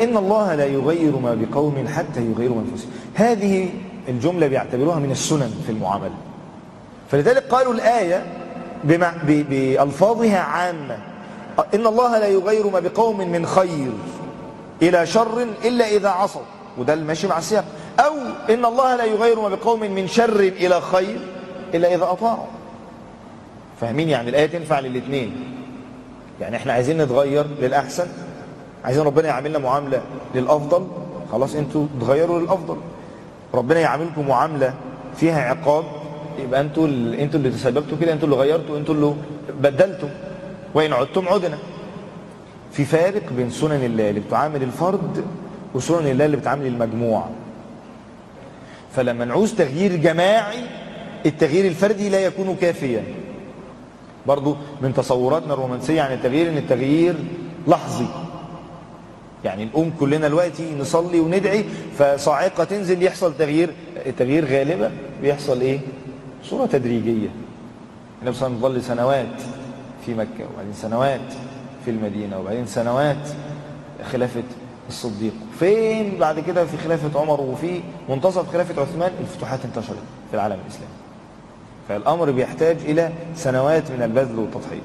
إن الله لا يغير ما بقوم حتى يغيروا ما أنفسهم. هذه الجملة بيعتبروها من السنن في المعاملة. فلذلك قالوا الآية. بألفاظها عامة. إن الله لا يغير ما بقوم من خير إلى شر إلا إذا عصوا. وده الماشي مع السياق. أو إن الله لا يغير ما بقوم من شر إلى خير إلا إذا أطاعوا. فاهمين يعني الآية تنفع للاثنين يعني إحنا عايزين نتغير للأحسن عايزين ربنا يعاملنا معاملة للأفضل. خلاص أنتوا تغيروا للأفضل. ربنا يعاملكم معاملة فيها عقاب يبقى أنتوا اللي أنتوا اللي تسببتوا كده أنتوا اللي غيرتوا أنتوا اللي بدلتوا. وإن عدتم عدنا. في فارق بين سنن الله اللي بتعامل الفرد وسنن الله اللي بتعامل المجموعة. فلما نعوز تغيير جماعي التغيير الفردي لا يكون كافيا. برضو من تصوراتنا الرومانسية عن التغيير إن التغيير لحظي. يعني نقوم كلنا دلوقتي نصلي وندعي فصاعقة تنزل يحصل تغيير. التغيير غالبا بيحصل إيه؟ صورة تدريجية. النبي صلى الله عليه وسلم سنوات في مكة وبعدين سنوات في المدينة وبعدين سنوات خلافة الصديق. فين بعد كده في خلافة عمر وفي منتصف خلافة عثمان؟ الفتوحات انتشرت في العالم الإسلامي. فالأمر بيحتاج إلى سنوات من البذل والتضحية